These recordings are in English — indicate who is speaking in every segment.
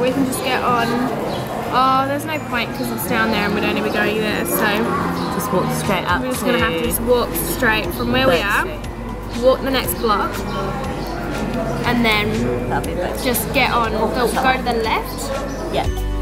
Speaker 1: we can just get on. Oh, there's no point because it's down there and we don't even go there. So
Speaker 2: Just walk straight up
Speaker 1: we're just gonna have to just walk straight from where we are, walk the next block, and then
Speaker 2: be
Speaker 1: just get on. Go, go to the left.
Speaker 2: Yeah.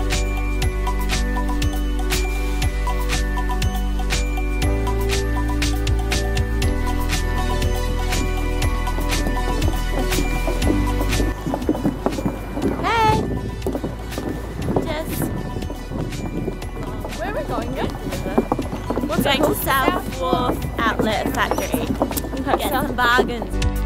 Speaker 2: What's going to South Wharf Outlet Factory. To get some bargains.